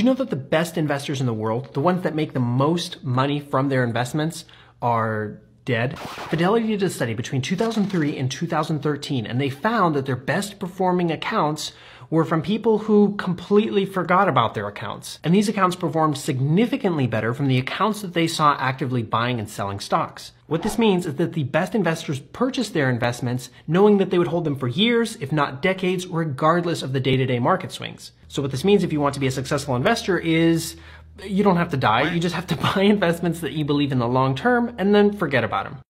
you know that the best investors in the world, the ones that make the most money from their investments, are dead? Fidelity did a study between 2003 and 2013, and they found that their best performing accounts were from people who completely forgot about their accounts. And these accounts performed significantly better from the accounts that they saw actively buying and selling stocks. What this means is that the best investors purchased their investments knowing that they would hold them for years, if not decades, regardless of the day-to-day market swings. So what this means if you want to be a successful investor is you don't have to die. You just have to buy investments that you believe in the long term and then forget about them.